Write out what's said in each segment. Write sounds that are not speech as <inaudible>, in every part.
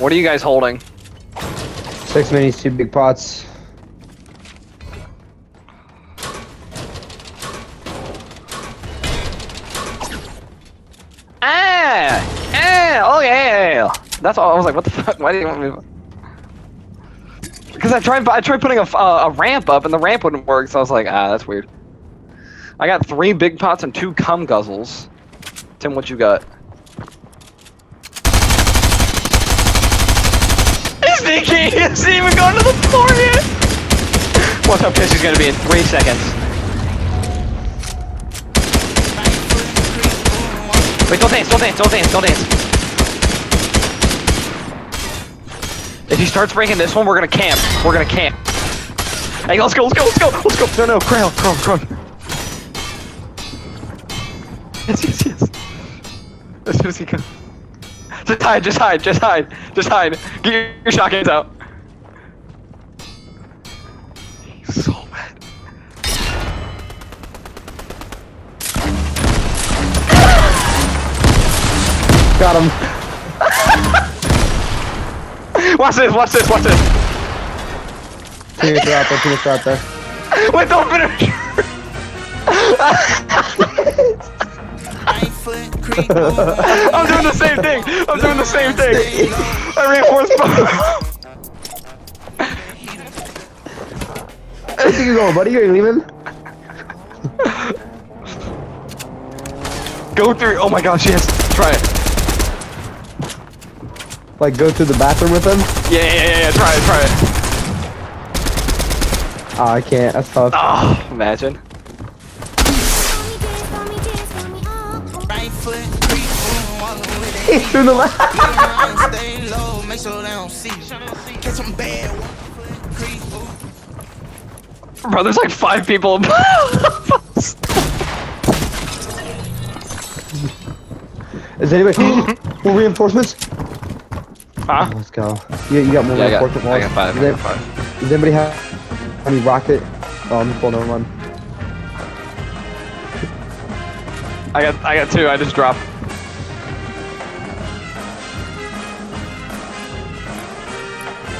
What are you guys holding? Six minis, two big pots. Ah! Ah! Oh yeah! That's all. I was like, what the <laughs> fuck? Why do you want me? Because I tried, I tried putting a, uh, a ramp up, and the ramp wouldn't work. So I was like, ah, that's weird. I got three big pots and two cum guzzles. Tim, what you got? Sneaky! He hasn't even gone to the floor yet! Watch how pissed he's gonna be in three seconds. Wait, don't dance, don't dance, don't dance, don't dance. If he starts breaking this one, we're gonna camp. We're gonna camp. Hey, let's go, let's go, let's go, let's go. No, no, crawl, crawl, crawl. Yes, yes, yes. As soon as he comes. Just hide, just hide, just hide, just hide. Get your, shotguns out. He's so mad. Got him. <laughs> Watch this, watch this, watch this. Are out there, are out there. Wait, don't finish. <laughs> I'm doing the same thing. I'm doing the same thing. I reinforced both. Where think you're going, buddy? Are you leaving? Go through. Oh my gosh, yes. Try it. Like, go to the bathroom with him? Yeah, yeah, yeah, yeah. Try it, try it. Oh, I can't. That's tough. Oh, imagine. Right foot creep, boom, walking with He's it. doing the left. Look around, stay low, make sure they don't see. Catch some bad, walk foot creep, boom. Bro, there's like five people above us. <laughs> Is anybody <laughs> more reinforcements? Huh? Oh, let's go. Yeah, you got more Yeah, I got, I got five. Does, I got five. does anybody have any rocket? Oh, I'm full. Never mind. I got, I got two. I just dropped.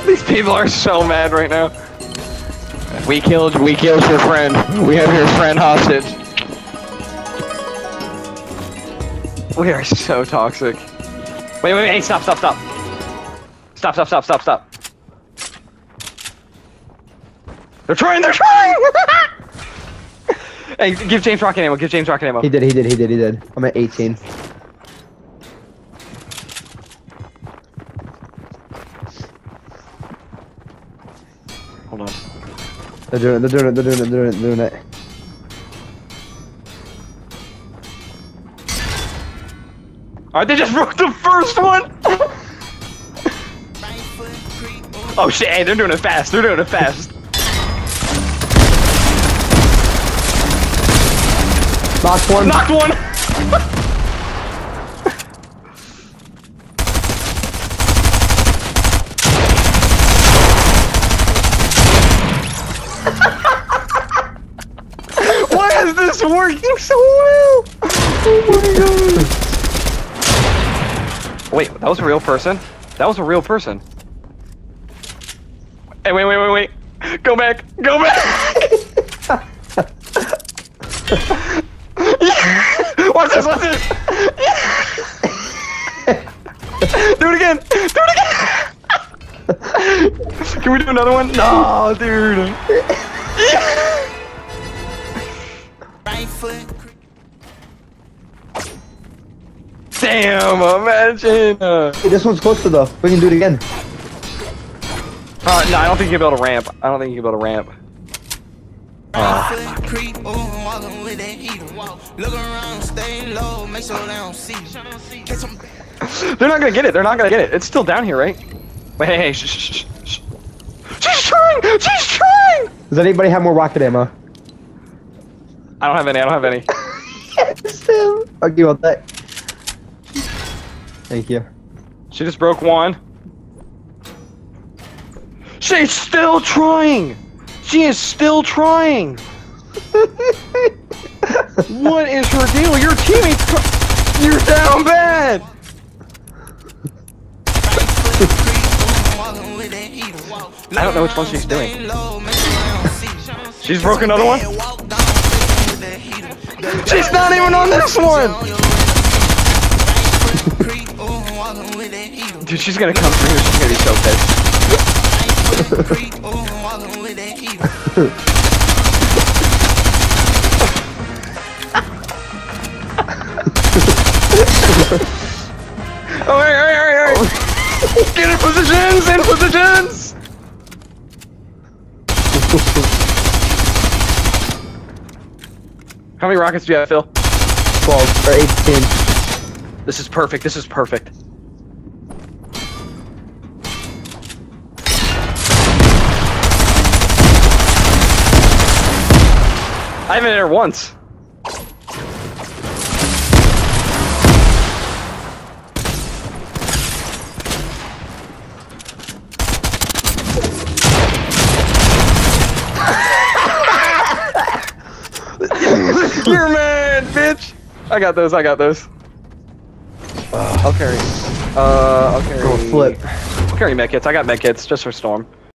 These people are so mad right now. We killed, we killed your friend. We have your friend hostage. We are so toxic. Wait, wait, wait, hey, stop, stop, stop. Stop, stop, stop, stop, stop. They're trying, they're trying! <laughs> hey, give James rocket ammo, give James rocket ammo. He did, he did, he did, he did. I'm at 18. Hold on. They're doing it, they're doing it, they're doing it, they're doing it, they're doing it. Alright, they just broke the first one! Right foot creep, boom. oh shit, hey, they're doing it fast, they're doing it fast. Knocked one. Knocked one! Why is this working so well? Oh my god. Wait, that was a real person? That was a real person. Hey, wait, wait, wait, wait. Go back, go back! <laughs> Watch this, watch this! do it again! Do it again! Can we do another one? No, dude. Right foot. Damn, imagine. Hey, this one's closer though. We can do it again. uh, no, I don't think you'll be able to ramp. I don't think you'll be able to ramp. Ah. Right foot creep, boom, walking with that heater. Look around, stay low, make sure they don't see. Catch some bad. They're not gonna get it. They're not gonna get it. It's still down here, right? Wait, hey, hey, shh, shh, shh, shh. She's trying! She's trying! Does anybody have more rocket ammo? I don't have any. I don't have any. <laughs> Sam. I'll give you that. Thank you. She just broke one. She's still trying. She is still trying. <laughs> What is her deal? Your teammates. You're down bad. Right foot creep, I don't know which one she's doing. Stay low, make sure they don't see. She's broke another one? Walk down, with that heater. She's not even on this one! Creep, I'm walking with that heater. Dude, she's gonna come through. She's gonna be so pissed. <laughs> Creep, oh, I'm walking with that heater. Oh, hey, hey, hey, hey! Get in positions! In positions! How many rockets do you have, Phil? 12 or 18. This is perfect. This is perfect. I haven't hit her once. <laughs> You're mad, bitch. I got those. I got those. I'll carry. Uh, I'll carry. Go flip. I'll carry med kits. I got med kits just for storm.